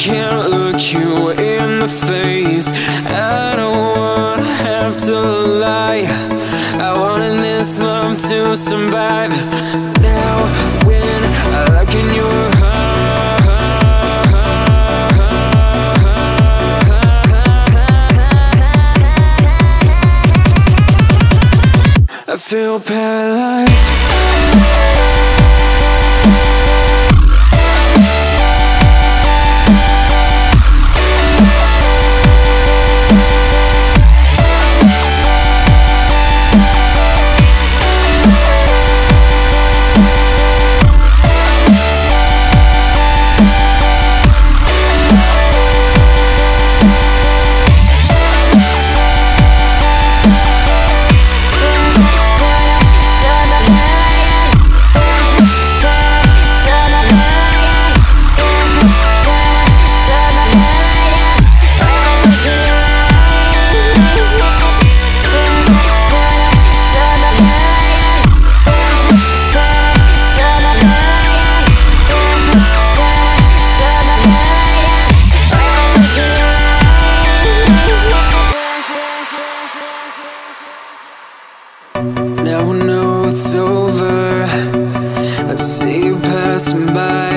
can't look you in the face. I don't wanna have to lie. I wanted this love to survive. Now when I look in your I feel paralyzed it's over. I see you passing by